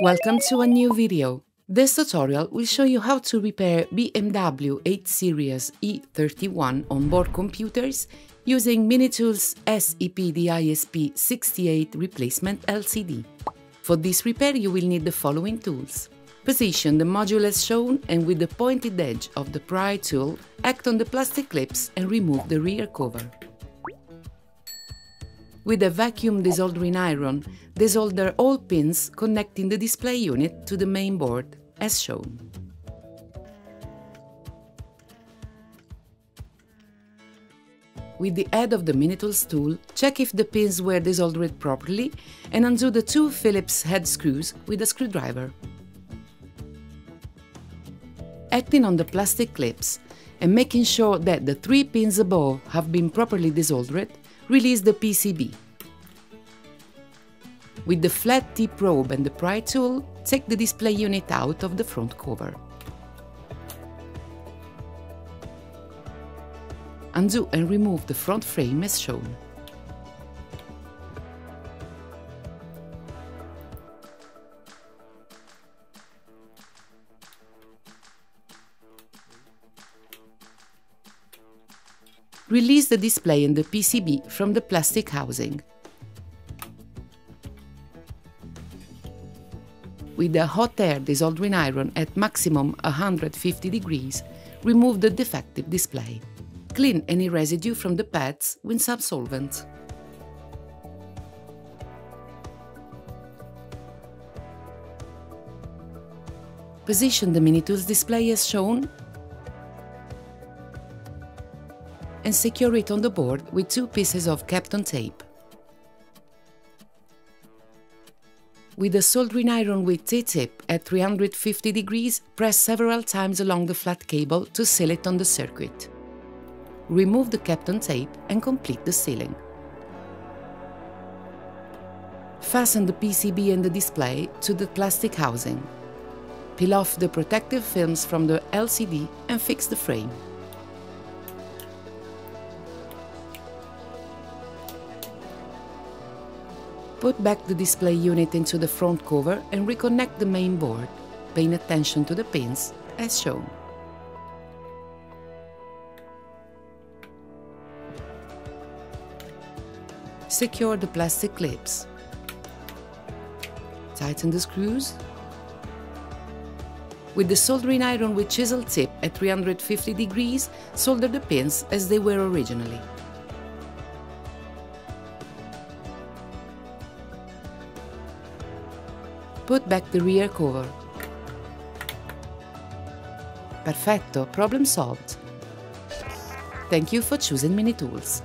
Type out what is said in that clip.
Welcome to a new video. This tutorial will show you how to repair BMW 8 Series E31 onboard computers using Minitools SEPDISP68 replacement LCD. For this repair you will need the following tools. Position the module as shown and with the pointed edge of the pry tool, act on the plastic clips and remove the rear cover. With a vacuum desoldering iron, desolder all pins connecting the display unit to the main board, as shown. With the head of the Minitools tool, check if the pins were desoldered properly and undo the two Phillips head screws with a screwdriver. Acting on the plastic clips and making sure that the three pins above have been properly desoldered, release the PCB. With the flat tip probe and the pry tool, take the display unit out of the front cover. Undo and remove the front frame as shown. Release the display and the PCB from the plastic housing. With a hot air desoldering iron at maximum 150 degrees, remove the defective display. Clean any residue from the pads with some solvent. Position the Minitools display as shown and secure it on the board with two pieces of Kapton tape. With a soldering iron with T-tip at 350 degrees, press several times along the flat cable to seal it on the circuit. Remove the Kapton tape and complete the sealing. Fasten the PCB and the display to the plastic housing. Peel off the protective films from the LCD and fix the frame. Put back the display unit into the front cover and reconnect the main board, paying attention to the pins as shown. Secure the plastic clips. Tighten the screws. With the soldering iron with chisel tip at 350 degrees, solder the pins as they were originally. Put back the rear cover. Perfetto, problem solved. Thank you for choosing Minitools.